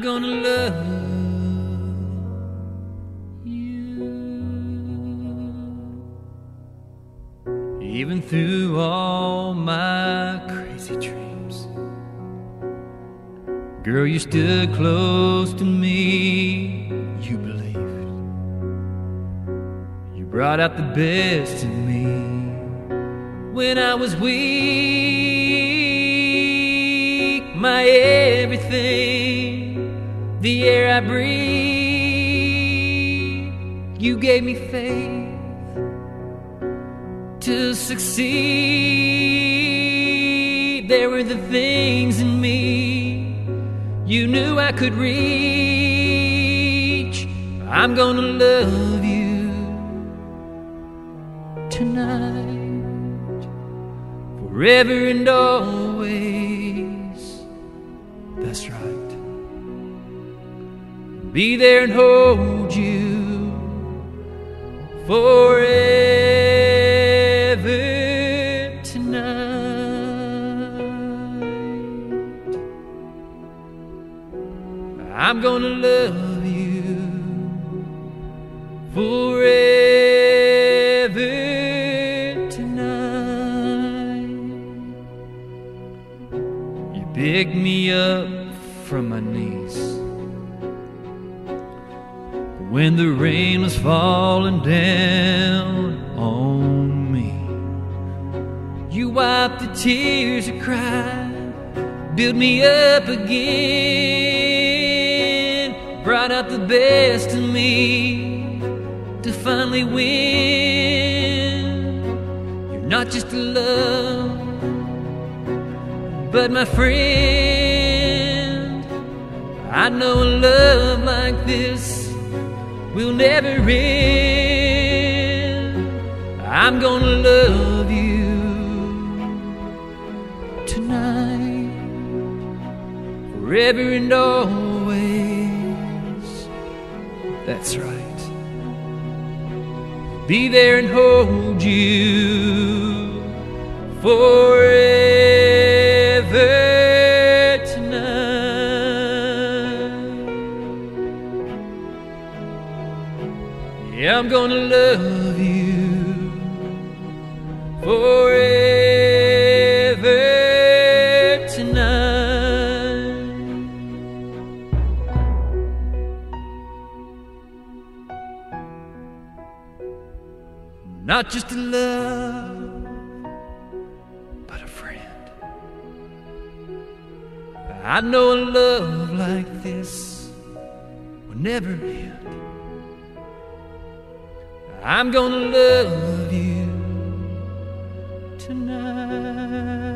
gonna love you. Even through all my crazy dreams, girl, you stood close to me. You believed. You brought out the best in me when I was weak, my everything, the air I breathe. You gave me faith to succeed. There were the things in me you knew I could reach. I'm gonna love you tonight, forever and always. That's right. Be there and hold you forever tonight. I'm gonna love you forever tonight. You picked me up from my knees when the rain was falling down on me. You wiped the tears I cried, built me up again, brought out the best in me to finally win. You're not just a love, but my friend. I know a love like this will never end. I'm gonna love you tonight, forever and always. That's right. Be there and hold you forever Yeah, I'm gonna love you forever tonight. Not just a love, but a friend. I know a love like this will never end. I'm gonna love you tonight.